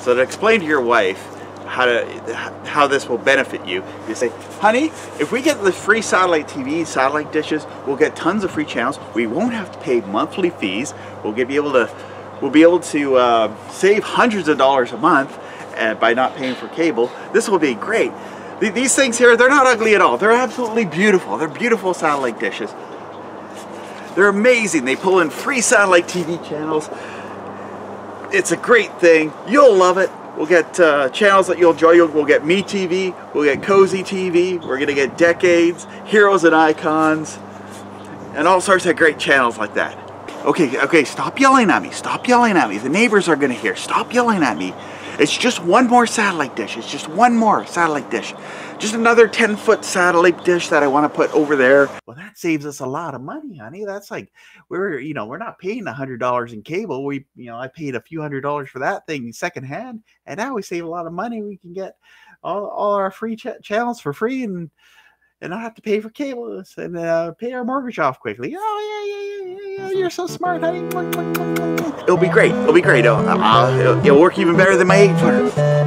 So to explain to your wife how to how this will benefit you, you say, honey, if we get the free satellite TV, satellite dishes, we'll get tons of free channels. We won't have to pay monthly fees. We'll be able to we'll be able to uh, save hundreds of dollars a month uh, by not paying for cable. This will be great. Th these things here, they're not ugly at all. They're absolutely beautiful. They're beautiful satellite dishes. They're amazing. They pull in free satellite TV channels. It's a great thing. You'll love it. We'll get uh, channels that you'll enjoy. We'll get MeTV. We'll get Cozi TV. We're going to get Decades, Heroes and Icons, and all sorts of great channels like that. Okay, okay, stop yelling at me. Stop yelling at me. The neighbors are going to hear. Stop yelling at me. It's just one more satellite dish. It's just one more satellite dish. Just another 10 foot satellite dish that I want to put over there. Well, that saves us a lot of money, honey. That's like, we're, you know, we're not paying a hundred dollars in cable. We, you know, I paid a few hundred dollars for that thing secondhand. And now we save a lot of money. We can get all, all our free ch channels for free and, and not have to pay for cables and uh, pay our mortgage off quickly. Oh, yeah, yeah, yeah, yeah. You're so smart, honey. It'll be great. It'll be great. It'll, uh, it'll, it'll work even better than my eight footer.